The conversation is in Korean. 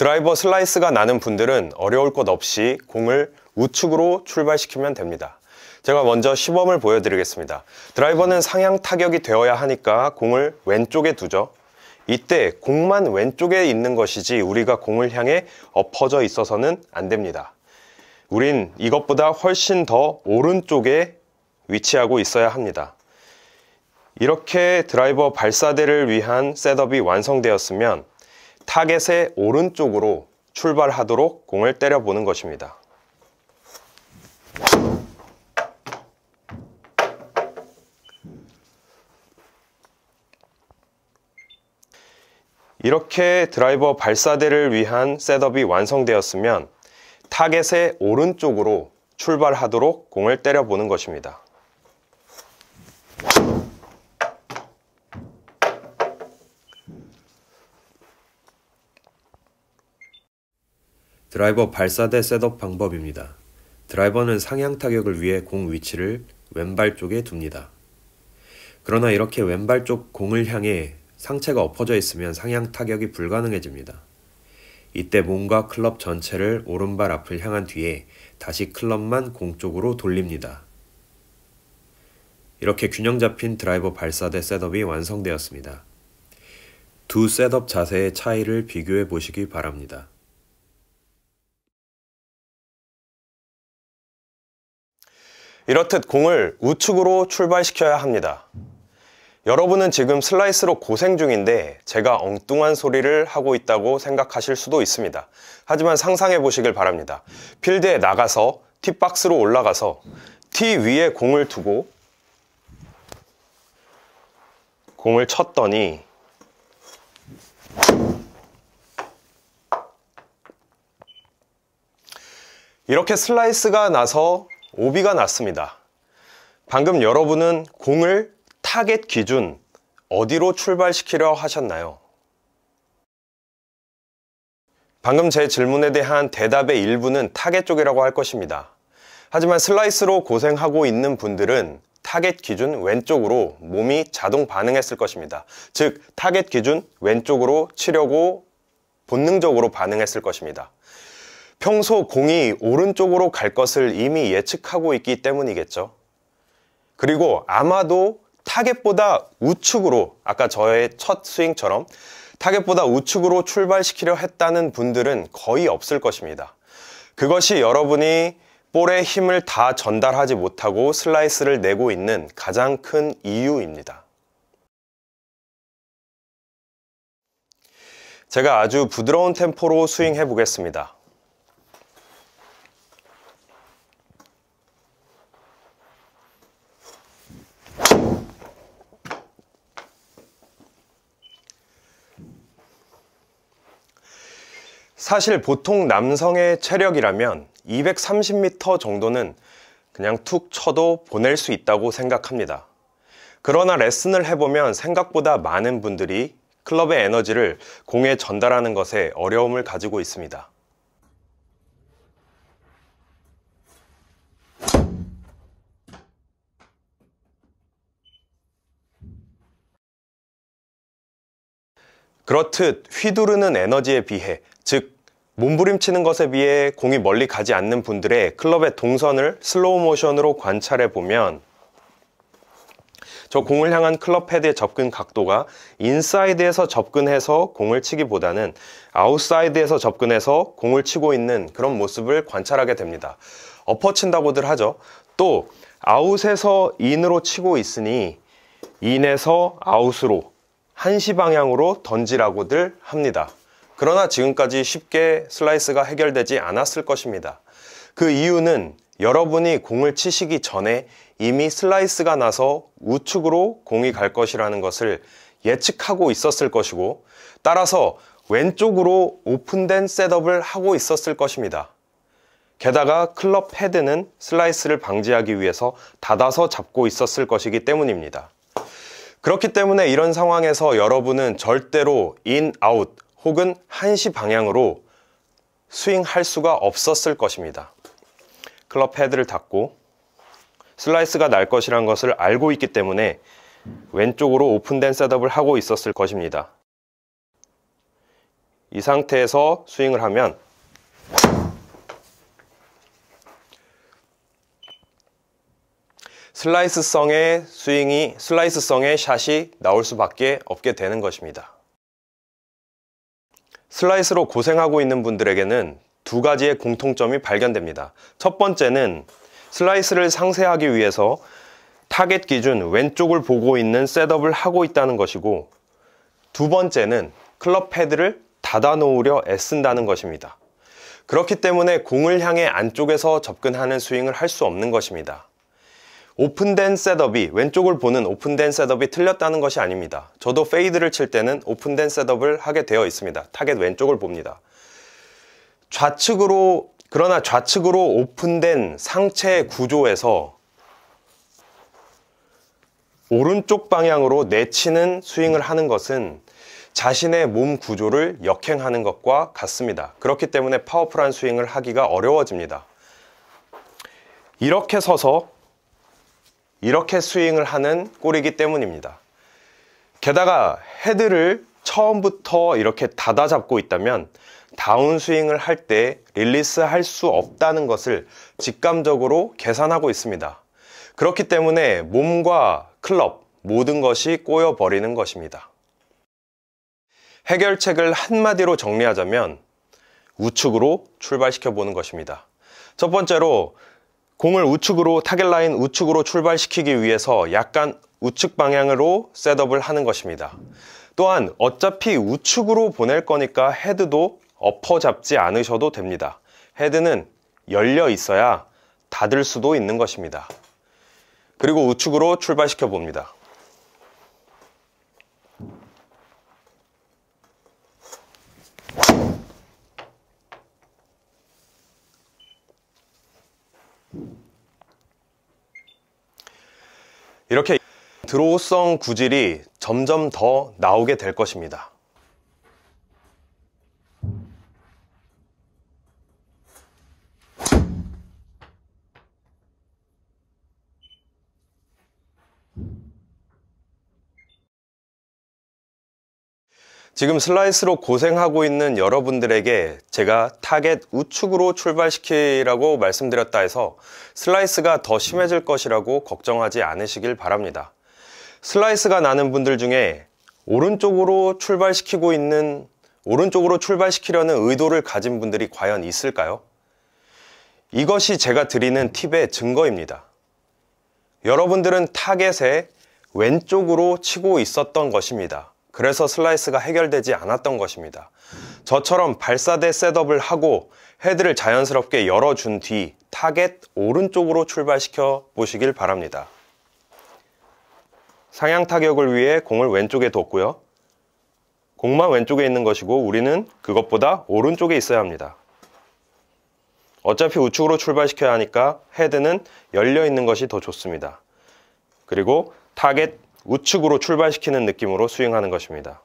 드라이버 슬라이스가 나는 분들은 어려울 것 없이 공을 우측으로 출발시키면 됩니다. 제가 먼저 시범을 보여드리겠습니다. 드라이버는 상향 타격이 되어야 하니까 공을 왼쪽에 두죠. 이때 공만 왼쪽에 있는 것이지 우리가 공을 향해 엎어져 있어서는 안 됩니다. 우린 이것보다 훨씬 더 오른쪽에 위치하고 있어야 합니다. 이렇게 드라이버 발사대를 위한 setup이 완성되었으면 타겟의 오른쪽으로 출발하도록 공을 때려보는 것입니다. 이렇게 드라이버 발사대를 위한 setup이 완성되었으면 타겟의 오른쪽으로 출발하도록 공을 때려보는 것입니다. 드라이버 발사대 setup 방법입니다. 드라이버는 상향 타격을 위해 공 위치를 왼발 쪽에 둡니다. 그러나 이렇게 왼발 쪽 공을 향해 상체가 엎어져 있으면 상향 타격이 불가능해집니다. 이때 몸과 클럽 전체를 오른발 앞을 향한 뒤에 다시 클럽만 공 쪽으로 돌립니다. 이렇게 균형 잡힌 드라이버 발사대 setup이 완성되었습니다. 두 setup 자세의 차이를 비교해 보시기 바랍니다. 이렇듯 공을 우측으로 출발시켜야 합니다. 여러분은 지금 슬라이스로 고생 중인데 제가 엉뚱한 소리를 하고 있다고 생각하실 수도 있습니다. 하지만 상상해 보시길 바랍니다. 필드에 나가서 tee box로 올라가서 티 위에 공을 두고 공을 쳤더니 이렇게 슬라이스가 나서 오비가 났습니다. 방금 여러분은 공을 타겟 기준 어디로 출발시키려 하셨나요? 방금 제 질문에 대한 대답의 일부는 타겟 쪽이라고 할 것입니다. 하지만 슬라이스로 고생하고 있는 분들은 타겟 기준 왼쪽으로 몸이 자동 반응했을 것입니다. 즉, 타겟 기준 왼쪽으로 치려고 본능적으로 반응했을 것입니다. 평소 공이 오른쪽으로 갈 것을 이미 예측하고 있기 때문이겠죠. 그리고 아마도 타겟보다 우측으로 아까 저의 첫 스윙처럼 타겟보다 우측으로 출발시키려 했다는 분들은 거의 없을 것입니다. 그것이 여러분이 볼에 힘을 다 전달하지 못하고 슬라이스를 내고 있는 가장 큰 이유입니다. 제가 아주 부드러운 템포로 스윙해 보겠습니다. 사실 보통 남성의 체력이라면 230m 정도는 그냥 툭 쳐도 보낼 수 있다고 생각합니다. 그러나 레슨을 해보면 생각보다 많은 분들이 클럽의 에너지를 공에 전달하는 것에 어려움을 가지고 있습니다. 그렇듯 휘두르는 에너지에 비해 즉 몸부림치는 것에 비해 공이 멀리 가지 않는 분들의 클럽의 동선을 슬로우 모션으로 관찰해 보면 저 공을 향한 클럽 헤드의 접근 각도가 인사이드에서 접근해서 공을 치기보다는 아웃사이드에서 접근해서 공을 치고 있는 그런 모습을 관찰하게 됩니다. 엎어친다고들 하죠. 또 아웃에서 인으로 치고 있으니 인에서 아웃으로 한시 방향으로 던지라고들 합니다. 그러나 지금까지 쉽게 슬라이스가 해결되지 않았을 것입니다. 그 이유는 여러분이 공을 치시기 전에 이미 슬라이스가 나서 우측으로 공이 갈 것이라는 것을 예측하고 있었을 것이고 따라서 왼쪽으로 오픈된 셋업을 하고 있었을 것입니다. 게다가 클럽 헤드는 슬라이스를 방지하기 위해서 닫아서 잡고 있었을 것이기 때문입니다. 그렇기 때문에 이런 상황에서 여러분은 절대로 인, 아웃 혹은 한시 방향으로 스윙할 수가 없었을 것입니다. 클럽 헤드를 닫고 슬라이스가 날 것이란 것을 알고 있기 때문에 왼쪽으로 오픈된 셋업을 하고 있었을 것입니다. 이 상태에서 스윙을 하면 슬라이스성의 스윙이 슬라이스성의 샷이 나올 수밖에 없게 되는 것입니다. 슬라이스로 고생하고 있는 분들에게는 두 가지의 공통점이 발견됩니다. 첫 번째는 슬라이스를 상쇄하기 위해서 타겟 기준 왼쪽을 보고 있는 셋업을 하고 있다는 것이고 두 번째는 클럽 헤드를 닫아 놓으려 애쓴다는 것입니다. 그렇기 때문에 공을 향해 안쪽에서 접근하는 스윙을 할 수 없는 것입니다. 오픈된 셋업이 왼쪽을 보는 오픈된 셋업이 틀렸다는 것이 아닙니다. 저도 페이드를 칠 때는 오픈된 셋업을 하게 되어 있습니다. 타겟 왼쪽을 봅니다. 좌측으로 그러나 좌측으로 오픈된 상체 구조에서 오른쪽 방향으로 내치는 스윙을 하는 것은 자신의 몸 구조를 역행하는 것과 같습니다. 그렇기 때문에 파워풀한 스윙을 하기가 어려워집니다. 이렇게 서서 이렇게 스윙을 하는 꼴이기 때문입니다. 게다가 헤드를 처음부터 이렇게 닫아 잡고 있다면 다운 스윙을 할 때 릴리스 할 수 없다는 것을 직감적으로 계산하고 있습니다. 그렇기 때문에 몸과 클럽 모든 것이 꼬여 버리는 것입니다. 해결책을 한마디로 정리하자면 우측으로 출발시켜 보는 것입니다. 첫 번째로 공을 우측으로 타겟 라인 우측으로 출발시키기 위해서 약간 우측 방향으로 셋업을 하는 것입니다. 또한 어차피 우측으로 보낼 거니까 헤드도 엎어 잡지 않으셔도 됩니다. 헤드는 열려 있어야 닫을 수도 있는 것입니다. 그리고 우측으로 출발시켜 봅니다. 이렇게 드로우성 구질이 점점 더 나오게 될 것입니다. 지금 슬라이스로 고생하고 있는 여러분들에게 제가 타겟 우측으로 출발시키라고 말씀드렸다 해서 슬라이스가 더 심해질 것이라고 걱정하지 않으시길 바랍니다. 슬라이스가 나는 분들 중에 오른쪽으로 출발시키고 있는 오른쪽으로 출발시키려는 의도를 가진 분들이 과연 있을까요? 이것이 제가 드리는 팁의 증거입니다. 여러분들은 타겟에 왼쪽으로 치고 있었던 것입니다. 그래서 슬라이스가 해결되지 않았던 것입니다. 저처럼 발사대 셋업을 하고 헤드를 자연스럽게 열어준 뒤 타겟 오른쪽으로 출발시켜 보시길 바랍니다. 상향 타격을 위해 공을 왼쪽에 뒀고요. 공만 왼쪽에 있는 것이고 우리는 그것보다 오른쪽에 있어야 합니다. 어차피 우측으로 출발시켜야 하니까 헤드는 열려 있는 것이 더 좋습니다. 그리고 타겟 우측으로 출발시키는 느낌으로 스윙하는 것입니다.